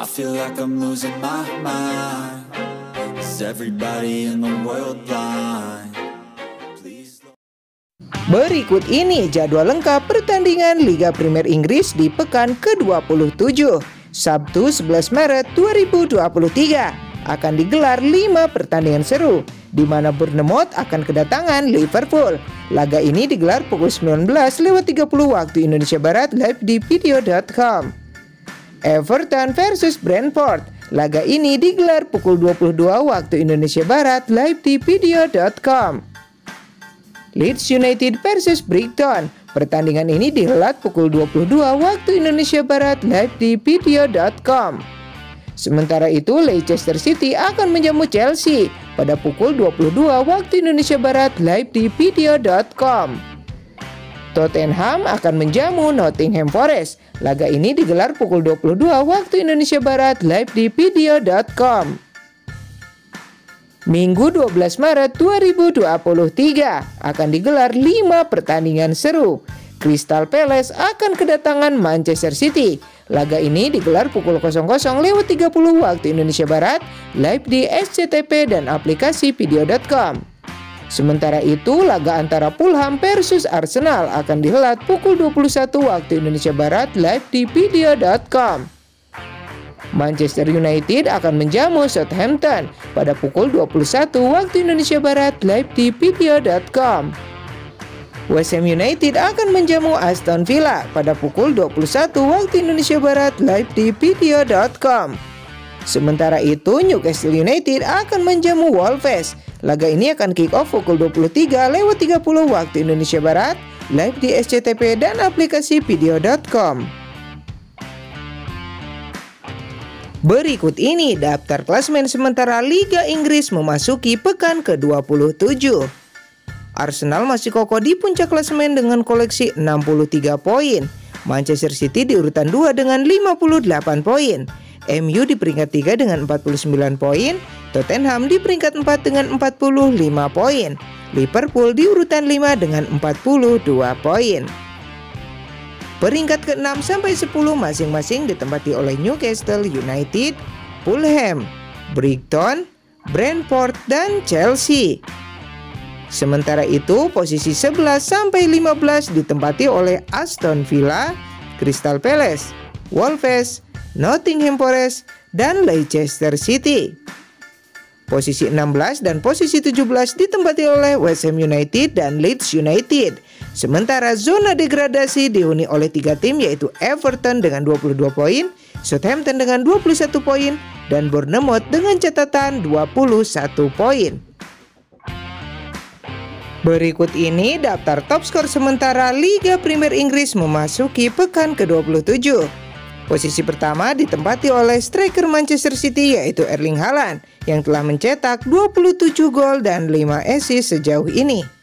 I feel like I'm losing my mind. Is everybody in the world blind? Berikut ini jadwal lengkap pertandingan Liga Premier Inggris di pekan ke-27. Sabtu 11 Maret 2023 akan digelar 5 pertandingan seru di mana Bournemouth akan kedatangan Liverpool. Laga ini digelar pukul 19 lewat 30 waktu Indonesia Barat live di video.com. Everton versus Brentford. Laga ini digelar pukul 22 waktu Indonesia Barat live di video.com. Leeds United versus Brighton. Pertandingan ini dihelat pukul 22 waktu Indonesia Barat live di video.com. Sementara itu, Leicester City akan menjamu Chelsea pada pukul 22 waktu Indonesia Barat live di video.com. Tottenham akan menjamu Nottingham Forest. Laga ini digelar pukul 22 waktu Indonesia Barat live di video.com. Minggu 12 Maret 2023 akan digelar 5 pertandingan seru. Crystal Palace akan kedatangan Manchester City. Laga ini digelar pukul 00 lewat 30 waktu Indonesia Barat, live di SCTP dan aplikasi video.com. Sementara itu, laga antara Fulham versus Arsenal akan dihelat pukul 21 waktu Indonesia Barat, live di video.com. Manchester United akan menjamu Southampton pada pukul 21 waktu Indonesia Barat, live di video.com. West Ham United akan menjamu Aston Villa pada pukul 21 waktu Indonesia Barat live di video.com. Sementara itu, Newcastle United akan menjamu Wolves. Laga ini akan kick off pukul 23 lewat 30 waktu Indonesia Barat live di SCTP dan aplikasi video.com. Berikut ini daftar klasmen sementara Liga Inggris memasuki pekan ke-27. Arsenal masih kokoh di puncak klasemen dengan koleksi 63 poin. Manchester City di urutan 2 dengan 58 poin. MU di peringkat 3 dengan 49 poin. Tottenham di peringkat 4 dengan 45 poin. Liverpool di urutan 5 dengan 42 poin. Peringkat ke-6 sampai 10 masing-masing ditempati oleh Newcastle United, Fulham, Brighton, Brentford, dan Chelsea. Sementara itu, posisi 11 sampai 15 ditempati oleh Aston Villa, Crystal Palace, Wolves, Nottingham Forest, dan Leicester City. Posisi 16 dan posisi 17 ditempati oleh West Ham United dan Leeds United. Sementara zona degradasi dihuni oleh tiga tim yaitu Everton dengan 22 poin, Southampton dengan 21 poin, dan Bournemouth dengan catatan 21 poin. Berikut ini daftar top skor sementara Liga Premier Inggris memasuki pekan ke-27. Posisi pertama ditempati oleh striker Manchester City yaitu Erling Haaland yang telah mencetak 27 gol dan 5 assist sejauh ini.